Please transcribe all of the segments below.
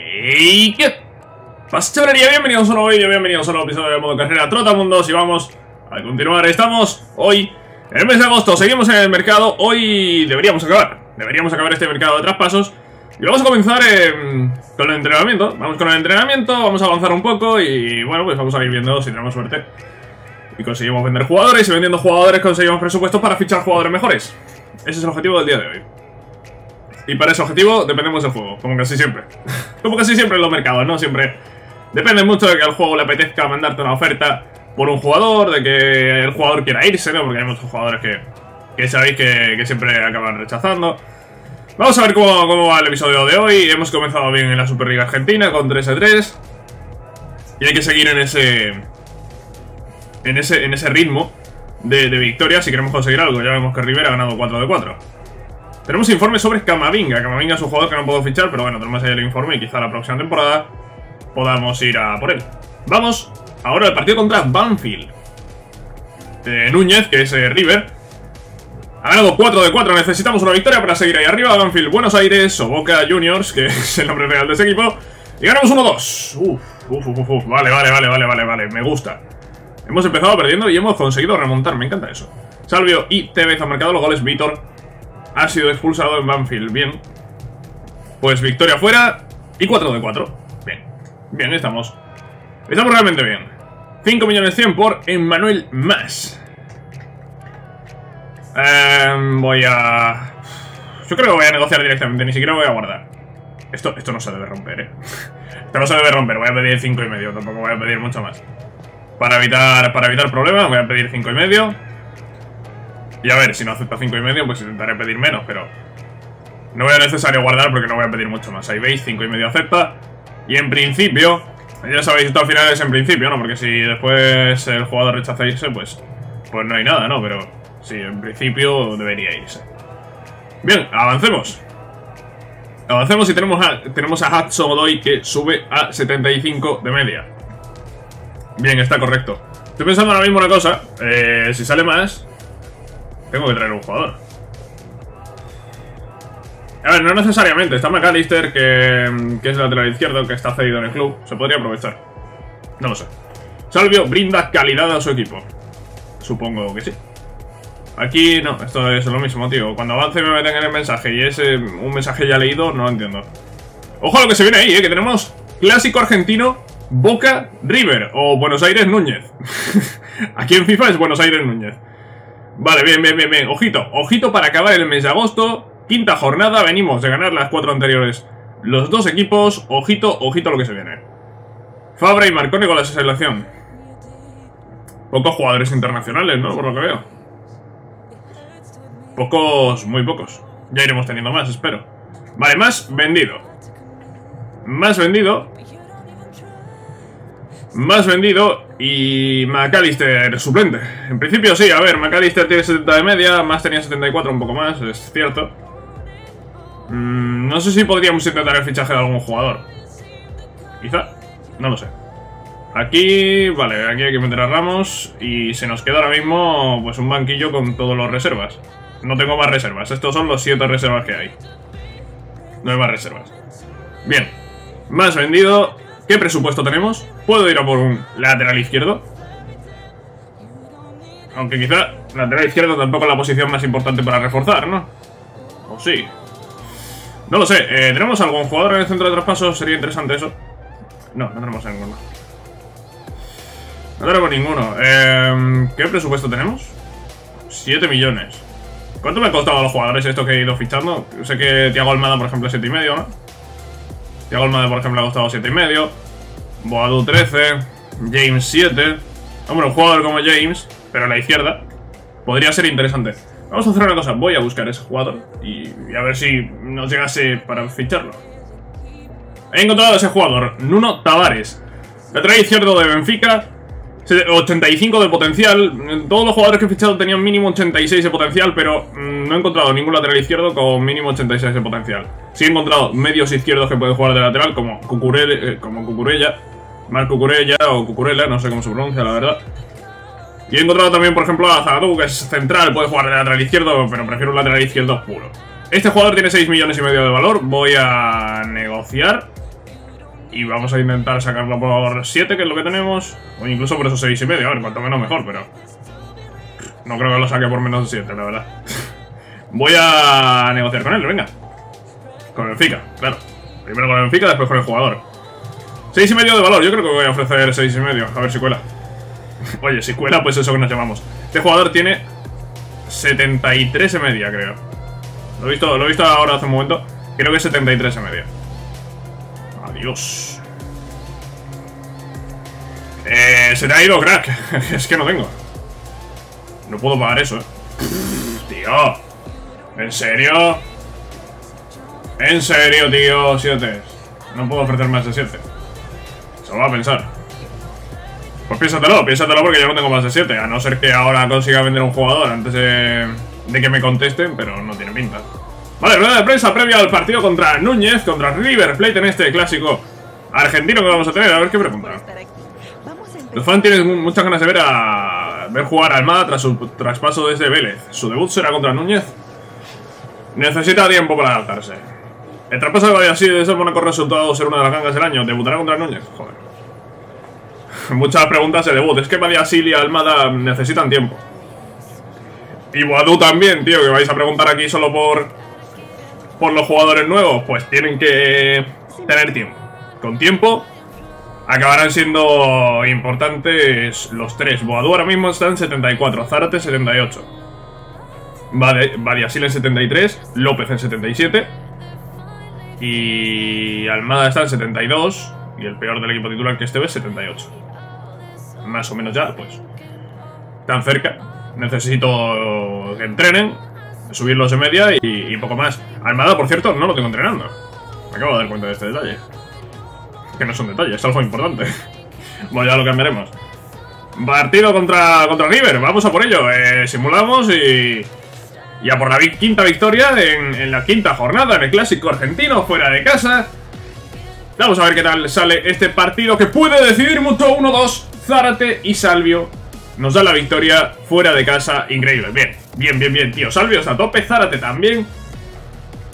¿Y qué pasa, chavalería? Bienvenidos a un nuevo vídeo, bienvenidos a un nuevo episodio de Modo Carrera Trotamundos y vamos a continuar. Estamos hoy en el mes de agosto, seguimos en el mercado. Hoy deberíamos acabar, deberíamos acabar este mercado de traspasos. Y vamos a comenzar eh, con el entrenamiento. Vamos con el entrenamiento, vamos a avanzar un poco y bueno, pues vamos a ir viendo si tenemos suerte. Y conseguimos vender jugadores y vendiendo jugadores conseguimos presupuestos para fichar jugadores mejores. Ese es el objetivo del día de hoy. Y para ese objetivo dependemos del juego, como casi siempre. como casi siempre en los mercados, ¿no? Siempre depende mucho de que al juego le apetezca mandarte una oferta por un jugador, de que el jugador quiera irse, ¿no? Porque hay muchos jugadores que, que sabéis que, que siempre acaban rechazando. Vamos a ver cómo, cómo, va el episodio de hoy. Hemos comenzado bien en la Superliga Argentina con 3 a 3. Y hay que seguir en ese. En ese, en ese ritmo de, de victoria si queremos conseguir algo. Ya vemos que Rivera ha ganado 4 de 4. Tenemos informe sobre Camavinga. Camavinga es un jugador que no puedo fichar, pero bueno, tenemos ahí el informe y quizá la próxima temporada podamos ir a por él. Vamos ahora al partido contra Banfield. Núñez, que es eh, River. Ha ganado 4 de 4, necesitamos una victoria para seguir ahí arriba. Banfield, Buenos Aires, o Boca Juniors, que es el nombre real de ese equipo. Y ganamos 1-2. Uf, uf, uf, uf. Vale, vale, vale, vale, vale, vale. Me gusta. Hemos empezado perdiendo y hemos conseguido remontar. Me encanta eso. Salvio y Tevez han marcado los goles. Víctor ha sido expulsado en Banfield. Bien. Pues victoria fuera y 4 de 4. Bien. Bien, estamos. Estamos realmente bien. 5 millones 100 por Emmanuel Más. Eh, voy a... Yo creo que voy a negociar directamente, ni siquiera voy a guardar. Esto, esto no se debe romper, eh. Esto no se debe romper, voy a pedir 5 y medio, tampoco voy a pedir mucho más. Para evitar, para evitar problemas, voy a pedir 5 y medio. Y a ver, si no acepta 5 y medio, pues intentaré pedir menos, pero... No voy a necesario guardar porque no voy a pedir mucho más. Ahí veis, 5 y medio acepta. Y en principio, ya sabéis, esto al final es en principio, ¿no? Porque si después el jugador rechaza irse, pues... Pues no hay nada, ¿no? Pero sí, en principio debería irse. Bien, avancemos. Avancemos y tenemos a, tenemos a Hudson Godoy que sube a 75 de media. Bien, está correcto. Estoy pensando ahora mismo una cosa. Eh, si sale más, tengo que traer un jugador. A ver, no necesariamente. Está McAllister, que, que es lateral izquierdo, que está cedido en el club. Se podría aprovechar. No lo sé. Salvio brinda calidad a su equipo. Supongo que sí. Aquí no, esto es lo mismo, tío. Cuando avance me meten en el mensaje y es un mensaje ya leído, no lo entiendo. Ojo a lo que se viene ahí, ¿eh? Que tenemos clásico argentino Boca River o Buenos Aires Núñez. Aquí en FIFA es Buenos Aires Núñez. Vale, bien, bien, bien, bien. Ojito, ojito para acabar el mes de agosto. Quinta jornada, venimos de ganar las cuatro anteriores. Los dos equipos, ojito, ojito lo que se viene. Fabra y Marconi con la selección. Pocos jugadores internacionales, ¿no? Por lo que veo. Pocos, muy pocos. Ya iremos teniendo más, espero. Vale, más vendido. Más vendido. Más vendido y McAllister suplente. En principio sí, a ver, McAllister tiene 70 de media, más tenía 74, un poco más, es cierto. Mm, no sé si podríamos intentar el fichaje de algún jugador. Quizá, no lo sé. Aquí, vale, aquí hay que meter a Ramos y se nos queda ahora mismo pues un banquillo con todos los reservas. No tengo más reservas, estos son los 7 reservas que hay. No hay más reservas. Bien, más vendido, ¿Qué presupuesto tenemos? ¿Puedo ir a por un lateral izquierdo? Aunque quizá lateral izquierdo tampoco es la posición más importante para reforzar, ¿no? ¿O sí? No lo sé. Eh, ¿Tenemos algún jugador en el centro de traspasos? Sería interesante eso. No, no tenemos ninguno. No tenemos ninguno. Eh, ¿Qué presupuesto tenemos? 7 millones. ¿Cuánto me ha costado a los jugadores esto que he ido fichando? Sé que Tiago Almada, por ejemplo, es 7,5, ¿no? Tiago Almada, por ejemplo, ha costado 7,5. Boadu 13. James 7. Hombre, un jugador como James, pero a la izquierda, podría ser interesante. Vamos a hacer una cosa, voy a buscar ese jugador y, a ver si nos llegase para ficharlo. He encontrado a ese jugador, Nuno Tavares. Lateral izquierdo de Benfica, 85 de potencial. Todos los jugadores que he fichado tenían mínimo 86 de potencial, pero mm, no he encontrado ningún lateral izquierdo con mínimo 86 de potencial. Sí he encontrado medios izquierdos que pueden jugar de lateral, como Cucurella, eh, como Cucurella, Marco Cucurella o Cucurella, no sé cómo se pronuncia, la verdad. Y he encontrado también, por ejemplo, a Zagadou, que es central, puede jugar de lateral izquierdo, pero prefiero un lateral izquierdo puro. Este jugador tiene 6 millones y medio de valor, voy a negociar Y vamos a intentar sacarlo por 7, que es lo que tenemos. O incluso por esos 6 y medio. A ver, cuanto menos mejor, pero... No creo que lo saque por menos de 7, la verdad. Voy a negociar con él, venga. Con el FICA, claro. Primero con el FICA, después con el jugador. 6 y medio de valor, yo creo que voy a ofrecer 6 y medio. A ver si cuela. Oye, si cuela, pues eso que nos llamamos. Este jugador tiene 73 y media, creo. Lo he visto, lo he visto ahora hace un momento. Creo que es 73 y media. Adiós. Eh, se te ha ido, crack. es que no tengo. No puedo pagar eso, eh. Tío. ¿En serio? ¿En serio, tío? 7. No puedo ofrecer más de 7. Se lo va a pensar. Pues piénsatelo, piénsatelo porque yo no tengo más de 7. A no ser que ahora consiga vender un jugador antes de que me contesten, pero no tiene pinta. Vale, rueda de prensa previa al partido contra Núñez, contra River Plate en este clásico argentino que vamos a tener. A ver qué pregunta. Los fans tienen muchas ganas de ver a ver jugar a Almada tras su traspaso desde Vélez. ¿Su debut será contra Núñez? Necesita tiempo para adaptarse. El traspaso de Valladolid de ser buena con resultado ser una de las gangas del año. ¿Debutará contra Núñez? Joder. Muchas preguntas de debut. Es que Valladolid y Almada necesitan tiempo. Y Boadu también, tío, que vais a preguntar aquí solo por por los jugadores nuevos, pues tienen que tener tiempo. Con tiempo acabarán siendo importantes los tres. Boadu ahora mismo está en 74, Zárate 78. Variasil en 73, López en 77. Y Almada está en 72. Y el peor del equipo titular que este es 78. Más o menos ya, pues. Tan cerca. Necesito que entrenen subirlos de media y, poco más. Almada, por cierto, no lo tengo entrenando. Me acabo de dar cuenta de este detalle. Que no es un detalle, es algo importante. bueno, ya lo cambiaremos. Partido contra, contra River, vamos a por ello. Eh, simulamos y... Y a por la quinta victoria en, en la quinta jornada en el Clásico Argentino, fuera de casa. Vamos a ver qué tal sale este partido que puede decidir mucho 1-2. Zárate y Salvio nos da la victoria fuera de casa. Increíble, bien. Bien, bien, bien, tío. Salvios a tope, Zárate también.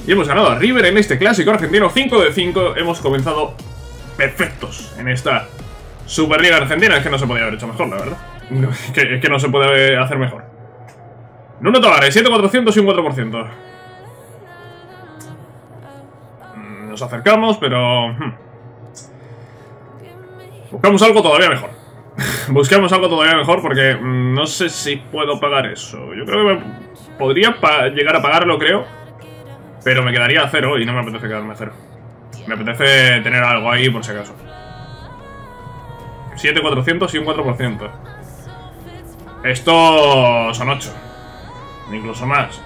Y hemos ganado a River en este clásico argentino 5 de 5. Hemos comenzado perfectos en esta Superliga Argentina. Es que no se podía haber hecho mejor, la verdad. es, que, no se puede hacer mejor. Nuno Tavares, 7,400 y un 4%. Mm, nos acercamos, pero... Hmm. Buscamos algo todavía mejor. Busquemos algo todavía mejor porque mm, no sé si puedo pagar eso. Yo creo que podría llegar a pagarlo, creo. Pero me quedaría a cero y no me apetece quedarme a cero. Me apetece tener algo ahí por si acaso. 7,400 y un 4%. Esto son 8. Incluso más.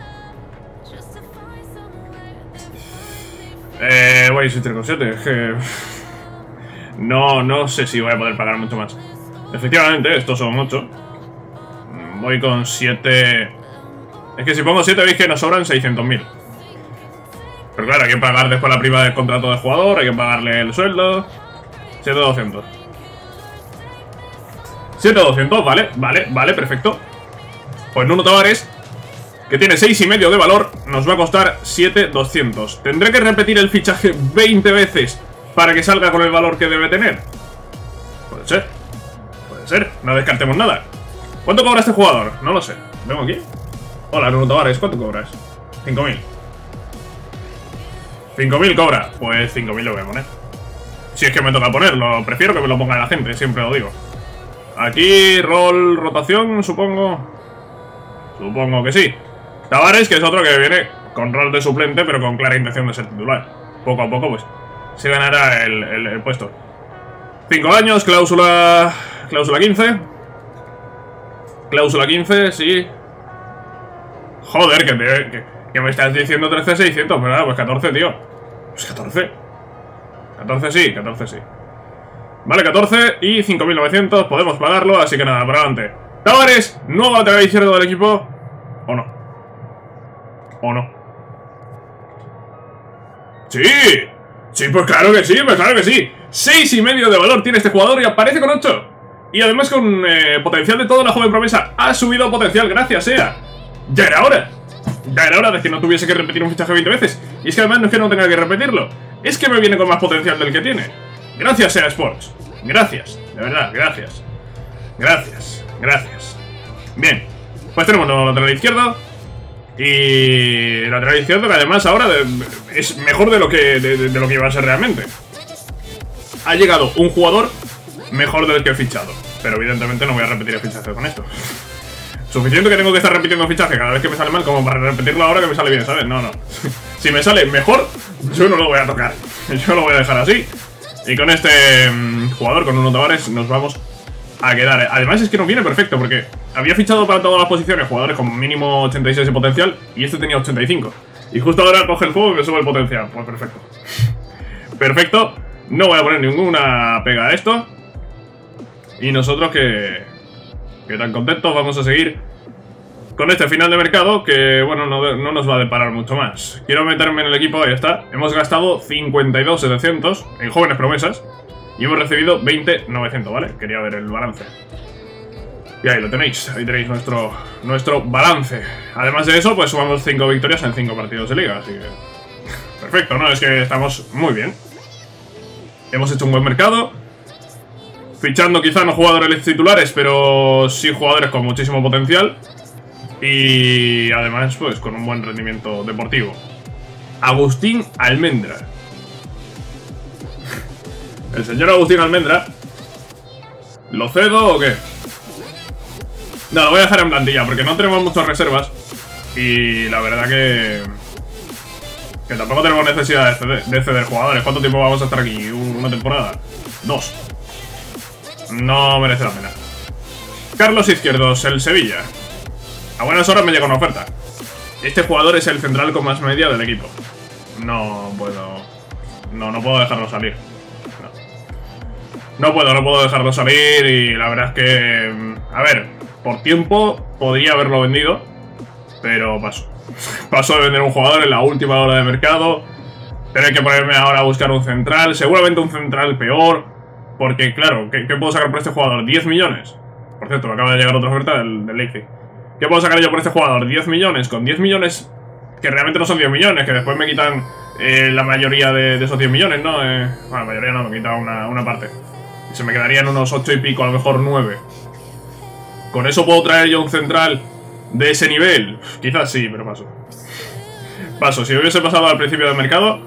Eh, voy a insistir con 7. Es que... No, no sé si voy a poder pagar mucho más. Efectivamente, estos son 8. Voy con 7... Es que si pongo 7 veis que nos sobran 600.000. Pero claro, hay que pagar después la prima del contrato de jugador, hay que pagarle el sueldo. 7.200. 7.200, vale, vale, vale, perfecto. Pues Nuno Tavares, que tiene 6,5 de valor, nos va a costar 7.200. ¿Tendré que repetir el fichaje 20 veces para que salga con el valor que debe tener? Puede ser no descartemos nada. ¿Cuánto cobra este jugador? No lo sé. ¿Vengo aquí? Hola, Nuno Tavares, ¿cuánto cobras? 5.000. 5.000 cobra. Pues 5.000 lo voy a poner. Si es que me toca ponerlo, prefiero que me lo ponga la gente, siempre lo digo. Aquí, rol, rotación, supongo. Supongo que sí. Tavares, que es otro que viene con rol de suplente, pero con clara intención de ser titular. Poco a poco, pues, se ganará el, el puesto. 5 años, cláusula Cláusula 15. Cláusula 15, sí. Joder, que, que, me estás diciendo 13.600. Pero nada, pues 14, tío. Pues 14. 14 sí, 14 sí. Vale, 14 y 5.900. Podemos pagarlo, así que nada, por adelante. Tavares, nuevo lateral izquierdo del equipo. ¿O no? ¿O no? ¡Sí! Sí, pues claro que sí, pues claro que sí. 6 y medio de valor tiene este jugador y aparece con 8. Y además con eh, potencial de toda la joven promesa. Ha subido potencial, gracias, sea. Ya era hora. Ya era hora de que no tuviese que repetir un fichaje 20 veces. Y es que además no es que no tenga que repetirlo. Es que me viene con más potencial del que tiene. Gracias, SEA Sports. Gracias, de verdad, gracias. Gracias, gracias. Bien, pues tenemos el lateral izquierdo. Y el lateral izquierdo que además ahora es mejor de lo que, de, lo que iba a ser realmente. Ha llegado un jugador mejor del que he fichado. Pero evidentemente no voy a repetir el fichaje con esto. Suficiente que tengo que estar repitiendo fichaje cada vez que me sale mal como para repetirlo ahora que me sale bien, ¿sabes? No, no. si me sale mejor, yo no lo voy a tocar. Yo lo voy a dejar así. Y con este mm, jugador, con unos Tavares, nos vamos a quedar. Además es que nos viene perfecto porque había fichado para todas las posiciones jugadores con mínimo 86 de potencial y este tenía 85. Y justo ahora coge el juego y me sube el potencial. Pues perfecto. Perfecto. No voy a poner ninguna pega a esto. Y nosotros que, que tan contentos vamos a seguir con este final de mercado que, bueno, no, nos va a deparar mucho más. Quiero meterme en el equipo, ahí está. Hemos gastado 52.700 en jóvenes promesas y hemos recibido 20.900, ¿vale? Quería ver el balance. Y ahí lo tenéis, ahí tenéis nuestro, nuestro balance. Además de eso, pues sumamos 5 victorias en 5 partidos de liga, así que... Perfecto, ¿no? Es que estamos muy bien. Hemos hecho un buen mercado. Fichando quizá no jugadores titulares, pero sí jugadores con muchísimo potencial. Y además, pues, con un buen rendimiento deportivo. Agustín Almendra. El señor Agustín Almendra. ¿Lo cedo o qué? No, lo voy a dejar en plantilla porque no tenemos muchas reservas. Y la verdad que... Que tampoco tenemos necesidad de ceder, jugadores. ¿Cuánto tiempo vamos a estar aquí? ¿Una temporada? Dos. No merece la pena. Carlos Izquierdos, el Sevilla. A buenas horas me llega una oferta. Este jugador es el central con más media del equipo. No puedo... No, no puedo dejarlo salir. No. puedo, no puedo dejarlo salir y la verdad es que... A ver, por tiempo podría haberlo vendido, pero paso. Paso de vender un jugador en la última hora de mercado. Tener que ponerme ahora a buscar un central. Seguramente un central peor. Porque, claro, ¿qué, puedo sacar por este jugador? ¿10 millones? Por cierto, me acaba de llegar otra oferta del, del Leipzig. ¿Qué puedo sacar yo por este jugador? 10 millones. Con 10 millones, que realmente no son 10 millones, que después me quitan eh, la mayoría de, esos 10 millones, ¿no? Eh, bueno, la mayoría no, me quitan una, una parte. Y se me quedarían unos 8 y pico, a lo mejor 9. ¿Con eso puedo traer yo un central de ese nivel? Quizás sí, pero paso. Paso, si hubiese pasado al principio del mercado,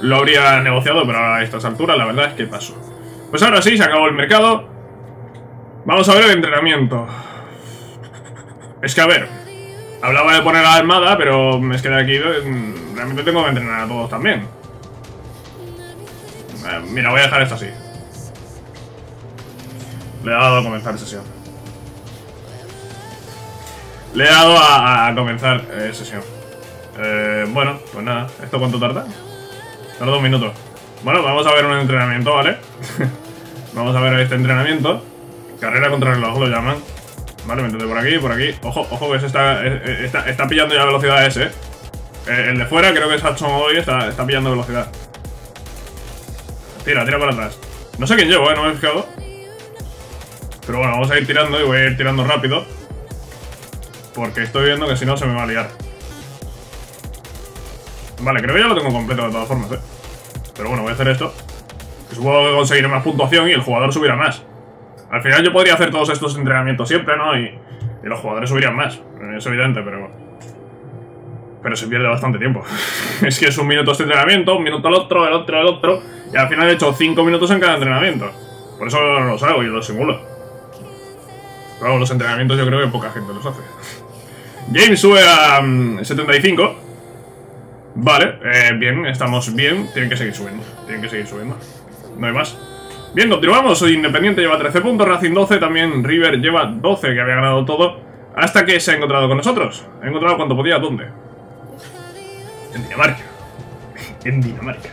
lo habría negociado, pero a estas alturas la verdad es que paso. Pues ahora sí, se acabó el mercado. Vamos a ver el entrenamiento. Es que, a ver, hablaba de poner a armada, pero es que de aquí mm, realmente tengo que entrenar a todos también. Eh, mira, voy a dejar esto así. Le he dado a comenzar sesión. Le he dado a, comenzar eh, sesión. Eh, bueno, pues nada. ¿Esto cuánto tarda? Tarda un minuto. Bueno, vamos a ver un entrenamiento, ¿vale? vamos a ver este entrenamiento. Carrera contra el reloj lo llaman. Vale, me por aquí, por aquí. Ojo, ojo que se está, eh, eh, está, está pillando ya velocidad ese, eh. El de fuera creo que es Hudson hoy, está, está pillando velocidad. Tira, tira para atrás. No sé quién llevo, eh, no me he fijado. Pero bueno, vamos a ir tirando y voy a ir tirando rápido. Porque estoy viendo que si no se me va a liar. Vale, creo que ya lo tengo completo de todas formas, eh. Pero bueno, voy a hacer esto. Que supongo que conseguiré más puntuación y el jugador subirá más. Al final yo podría hacer todos estos entrenamientos siempre, ¿no? Y, los jugadores subirían más. Es evidente, pero... Pero se pierde bastante tiempo. es que es un minuto este entrenamiento, un minuto el otro, el otro, el otro. Y al final he hecho 5 minutos en cada entrenamiento. Por eso los hago y los simulo. Pero los entrenamientos yo creo que poca gente los hace. James sube a 75. Mm, vale, eh, bien, estamos bien. Tienen que seguir subiendo. Tienen que seguir subiendo. No hay más. Bien, continuamos. Independiente lleva 13 puntos, Racing 12, también River lleva 12, que había ganado todo, hasta que se ha encontrado con nosotros. Ha encontrado cuando podía, ¿dónde? En Dinamarca. en Dinamarca.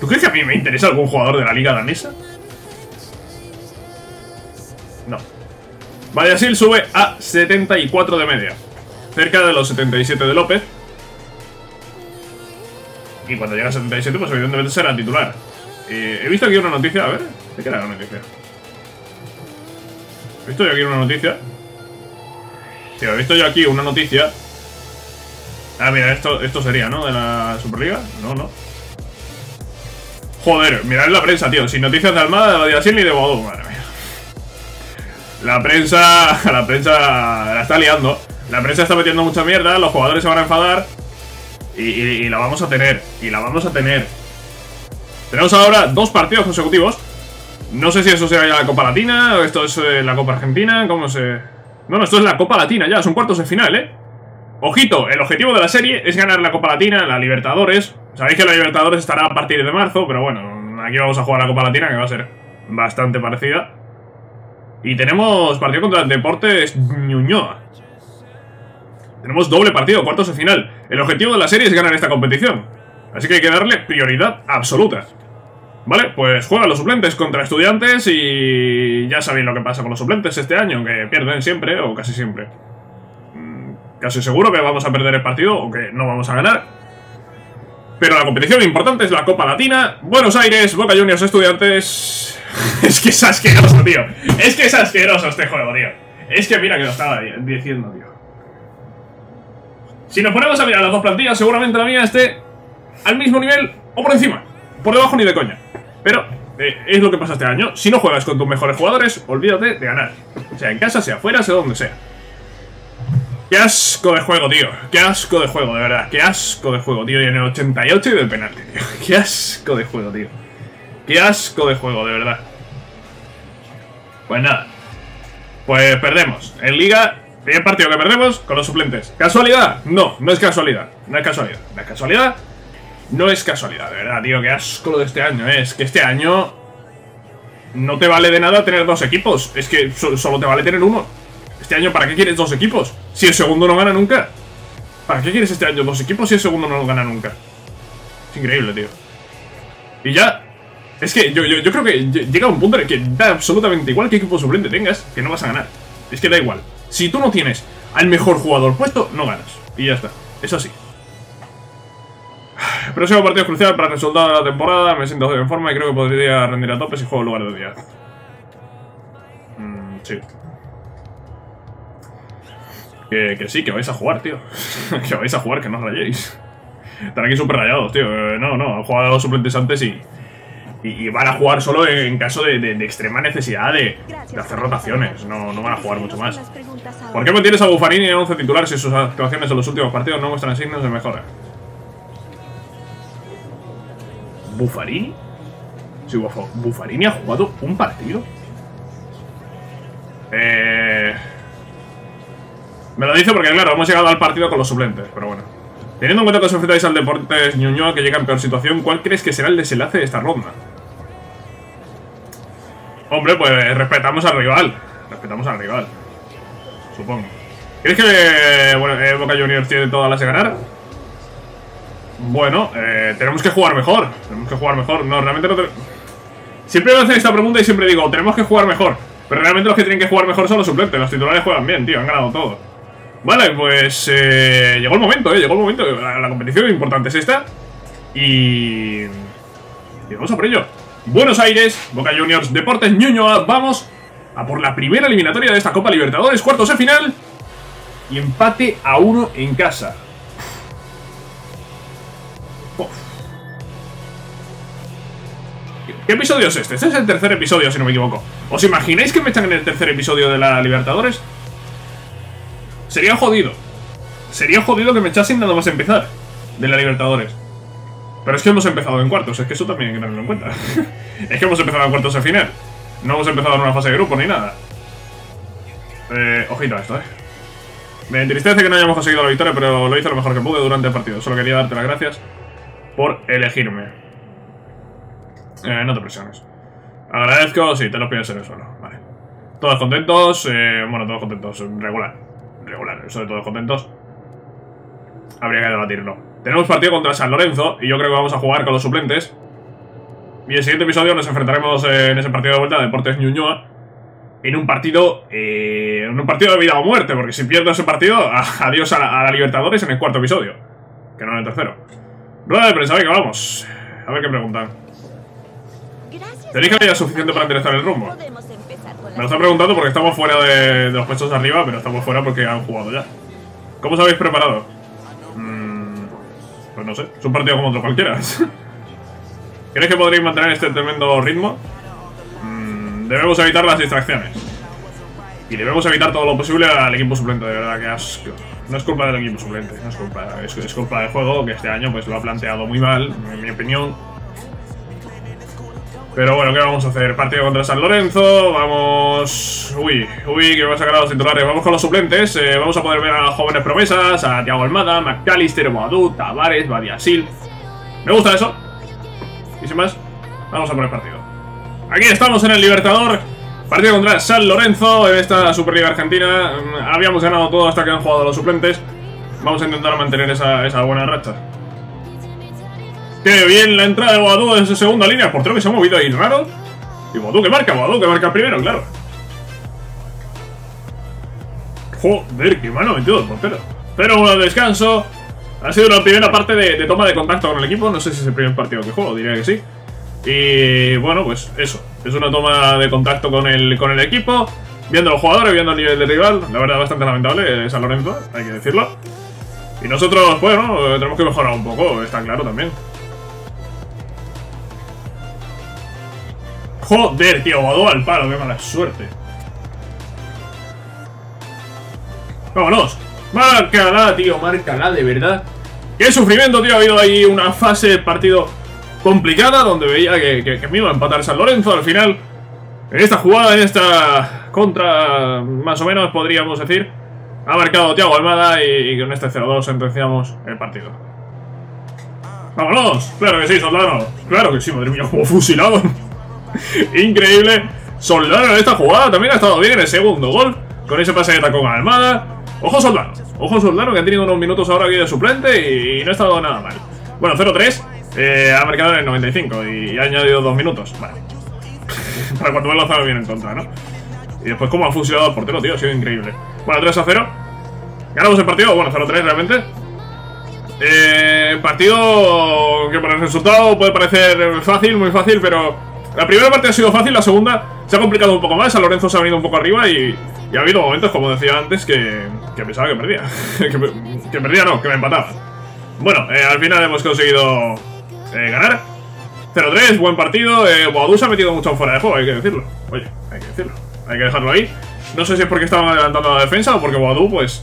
¿Tú crees que a mí me interesa algún jugador de la liga danesa? No. Valladolid sube a 74 de media. Cerca de los 77 de López. Y cuando llega a 77, pues evidentemente será titular. Eh, he visto aquí una noticia, a ver, ¿de qué era la noticia? He visto yo aquí una noticia. Tío, he visto yo aquí una noticia. Ah, mira, esto, esto sería, ¿no? De la Superliga. No, no. Joder, mirad la prensa, tío. Sin noticias de Almada, de Badiasil ni de Bodú, madre mía. La prensa. La prensa la está liando. La prensa está metiendo mucha mierda, los jugadores se van a enfadar. Y la vamos a tener. Y la vamos a tener. Tenemos ahora dos partidos consecutivos. No sé si eso será la Copa Latina o esto es eh, la Copa Argentina. ¿Cómo se.? No, no, esto es la Copa Latina ya, son cuartos de final, ¿eh? Ojito, el objetivo de la serie es ganar la Copa Latina, la Libertadores. Sabéis que la Libertadores estará a partir de marzo, pero bueno, aquí vamos a jugar la Copa Latina, que va a ser bastante parecida. Y tenemos partido contra el Deportes Ñuñoa. Tenemos doble partido, cuartos de final. El objetivo de la serie es ganar esta competición. Así que hay que darle prioridad absoluta. Vale, pues juegan los suplentes contra estudiantes y ya sabéis lo que pasa con los suplentes este año, que pierden siempre o casi siempre. Mm, casi seguro que vamos a perder el partido o que no vamos a ganar. Pero la competición importante es la Copa Latina, Buenos Aires, Boca Juniors, Estudiantes... es que es asqueroso, tío. Es que es asqueroso este juego, tío. Es que mira que lo estaba diciendo, tío. Si nos ponemos a mirar las dos plantillas, seguramente la mía esté al mismo nivel o por encima. Por debajo ni de coña. Pero eh, es lo que pasa este año. Si no juegas con tus mejores jugadores, olvídate de ganar. Sea en casa, sea afuera, sea donde sea. Qué asco de juego, tío. Qué asco de juego, de verdad. Qué asco de juego, tío. Y en el 88 y del penalti, tío. Qué asco de juego, tío. Qué asco de juego, de verdad. Pues nada. Pues perdemos. En Liga, primer partido que perdemos con los suplentes. ¿Casualidad? No, no es casualidad. No es casualidad. No es casualidad. No es casualidad, de verdad, tío. Qué asco lo de este año. ¿eh? Es que este año no te vale de nada tener dos equipos. Es que solo te vale tener uno. Este año, ¿para qué quieres dos equipos? Si el segundo no gana nunca. ¿Para qué quieres este año dos equipos si el segundo no gana nunca? Es increíble, tío. Y ya... Es que yo, yo, creo que llega un punto en el que da absolutamente igual qué equipo suplente tengas, que no vas a ganar. Es que da igual. Si tú no tienes al mejor jugador puesto, no ganas. Y ya está. Es así. Próximo partido crucial para el resultado de la temporada. Me siento en forma y creo que podría rendir a tope si juego lugar de día. Mm, sí. Que, sí, que vais a jugar, tío. que vais a jugar, que no rayéis. Están aquí súper rayados, tío. Eh, no, no, han jugado los suplentes antes y, y, van a jugar solo en caso de, extrema necesidad de, hacer rotaciones. No, no van a jugar mucho más. ¿Por qué mantienes a Buffarini en 11 titular si sus actuaciones en los últimos partidos no muestran signos de mejora? ¿Buffarini? Si Buffarini ha jugado un partido. Eh... Me lo dice porque, claro, hemos llegado al partido con los suplentes, pero bueno. Teniendo en cuenta que os enfrentáis al Deportes Ñuñoa que llega en peor situación, ¿cuál crees que será el desenlace de esta ronda? Hombre, pues respetamos al rival. Respetamos al rival. Supongo. ¿Crees que bueno, eh, Boca Juniors tiene todas las de ganar? Bueno, eh, tenemos que jugar mejor. Tenemos que jugar mejor. No, realmente no Siempre me hacen esta pregunta y siempre digo, tenemos que jugar mejor. Pero realmente los que tienen que jugar mejor son los suplentes. Los titulares juegan bien, tío. Han ganado todo. Vale, pues eh, llegó el momento, eh. Llegó el momento. La, competición importante es esta. Y... Y vamos a por ello. Buenos Aires, Boca Juniors, Deportes Ñuñoa. Vamos a por la primera eliminatoria de esta Copa Libertadores. Cuartos de final. Y empate a uno en casa. ¿Qué episodio es este? Este es el tercer episodio, si no me equivoco. ¿Os imagináis que me echan en el tercer episodio de la Libertadores? Sería jodido. Sería jodido que me echasen nada más empezar de la Libertadores. Pero es que hemos empezado en cuartos, es que eso también hay que tenerlo en cuenta. es que hemos empezado en cuartos de final. No hemos empezado en una fase de grupo ni nada. Eh, ojito a esto, eh. Me entristece que no hayamos conseguido la victoria, pero lo hice lo mejor que pude durante el partido. Solo quería darte las gracias por elegirme. Eh, no te presiones. Agradezco, sí, te lo pides en el suelo. Vale. Todos contentos, eh, bueno, todos contentos, regular. Regular, eso de todos contentos. Habría que debatirlo. Tenemos partido contra San Lorenzo y yo creo que vamos a jugar con los suplentes. Y el siguiente episodio nos enfrentaremos en ese partido de vuelta de Deportes Ñuñoa en un partido eh, en un partido de vida o muerte, porque si pierdo ese partido, adiós a la, Libertadores en el cuarto episodio, que no en el tercero. Rueda de prensa, venga, vamos. A ver qué preguntan. ¿Tenéis que haya suficiente para enderezar el rumbo? Me lo está preguntando porque estamos fuera de, los puestos de arriba, pero estamos fuera porque han jugado ya. ¿Cómo os habéis preparado? Mm, pues no sé, es un partido como otro cualquiera. ¿Crees que podréis mantener este tremendo ritmo? Mm, debemos evitar las distracciones. Y debemos evitar todo lo posible al equipo suplente, de verdad, que asco. No es culpa del equipo suplente, no es culpa, es, es culpa del juego, que este año pues lo ha planteado muy mal, en mi opinión. Pero bueno, ¿qué vamos a hacer? Partido contra San Lorenzo, vamos... Uy, uy, que me a sacar los titulares. Vamos con los suplentes, eh, vamos a poder ver a jóvenes promesas, a Thiago Almada, McAllister, Boadú, Tavares, Badiasil. Me gusta eso. Y sin más, vamos a poner partido. Aquí estamos en el Libertador. Partido contra San Lorenzo en esta Superliga Argentina. Mm, habíamos ganado todo hasta que han jugado los suplentes. Vamos a intentar mantener esa buena racha. Qué bien la entrada de Boadú en esa segunda línea. Portero que se ha movido ahí raro. Y Boadú que marca, Boadú que marca primero, claro. Joder, qué mano ha metido el portero. Pero bueno, descanso. Ha sido la primera parte de, toma de contacto con el equipo. No sé si es el primer partido que juego, diría que sí. Y bueno, pues eso. Es una toma de contacto con el, con el equipo. Viendo a los jugadores, viendo el nivel de rival. La verdad, bastante lamentable eh, San Lorenzo, hay que decirlo. Y nosotros, bueno, tenemos que mejorar un poco, está claro también. Joder, tío, Guadó al palo, qué mala suerte. Vámonos. Márcala, tío, márcala, de verdad. Qué sufrimiento, tío. Ha habido ahí una fase de partido complicada donde veía que, me iba a empatar San Lorenzo al final. En esta jugada, en esta contra, más o menos podríamos decir, ha marcado Thiago Almada y, con este 0-2 sentenciamos el partido. ¡Vámonos! ¡Claro que sí, soldado! ¡Claro que sí, madre mía, como fusilado! Increíble. Soldado en esta jugada también ha estado bien en el segundo gol. Con ese pase de con Almada. Ojo Soldado. Ojo Soldado que ha tenido unos minutos ahora aquí de suplente y, no ha estado nada mal. Bueno, 0-3. Eh, ha marcado en el 95 y, ha añadido dos minutos. Vale. Para cuando me lanzado bien en contra, ¿no? Y después cómo ha fusilado al portero, tío. Ha sido increíble. Bueno, 3-0. Ganamos el partido. Bueno, 0-3 realmente. Eh, partido que por el resultado puede parecer fácil, muy fácil, pero la primera parte ha sido fácil, la segunda se ha complicado un poco más. A Lorenzo se ha venido un poco arriba y, ha habido momentos, como decía antes, que, pensaba que perdía. que, perdía, no, que me empataba. Bueno, eh, al final hemos conseguido eh, ganar. 0-3, buen partido. Eh, se ha metido mucho fuera de juego, hay que decirlo. Oye, hay que decirlo. Hay que dejarlo ahí. No sé si es porque estaban adelantando la defensa o porque Boadú, pues.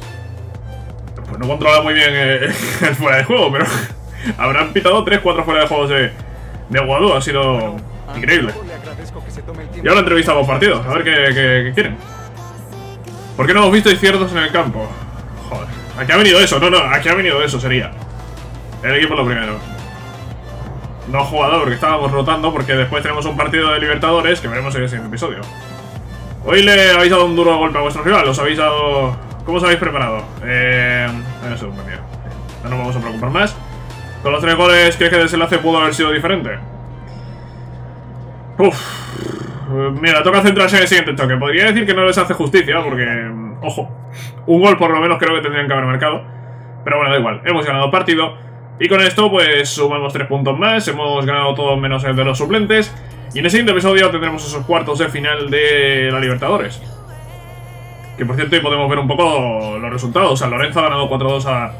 Pues no controla muy bien eh, el fuera de juego, pero. habrán pitado 3-4 fuera de juegos de, de Ha sido Increíble. Y ahora entrevistamos partidos, a ver qué, quieren. ¿Por qué no hemos visto ciertos en el campo? Joder, aquí ha venido eso, no, no, aquí ha venido eso, sería. El equipo lo primero. No jugador, porque estábamos rotando, porque después tenemos un partido de Libertadores que veremos en el siguiente episodio. Hoy le habéis dado un duro golpe a vuestro rival, os habéis dado... ¿Cómo os habéis preparado? Eh... Eso, un. No nos vamos a preocupar más. Con los tres goles, ¿crees que el desenlace pudo haber sido diferente? Uf. Mira, toca centrarse en el siguiente toque. Podría decir que no les hace justicia, porque... Ojo, un gol por lo menos creo que tendrían que haber marcado. Pero bueno, da igual. Hemos ganado partido. Y con esto, pues, sumamos tres puntos más. Hemos ganado todo menos el de los suplentes. Y en el siguiente episodio tendremos esos cuartos de final de la Libertadores. Que por cierto, ahí podemos ver un poco los resultados. San Lorenzo ha ganado 4-2 a,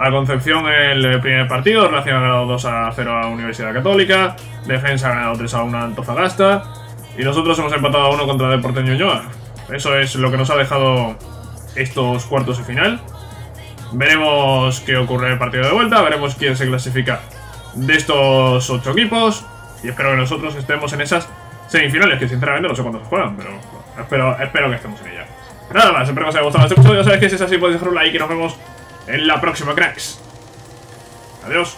a Concepción el primer partido, Racing ha ganado 2 a 0 a Universidad Católica, Defensa ha ganado 3 a 1 a Antofagasta y nosotros hemos empatado a 1 contra Deporteño Ñoa. Eso es lo que nos ha dejado estos cuartos de final. Veremos qué ocurre en el partido de vuelta, veremos quién se clasifica de estos 8 equipos y espero que nosotros estemos en esas semifinales, que sinceramente no sé cuántos juegan, pero espero, espero que estemos en ellas. Nada más, espero que os haya gustado este episodio, ya sabéis que si es así podéis dejar un like y nos vemos en la próxima, cracks. Adiós.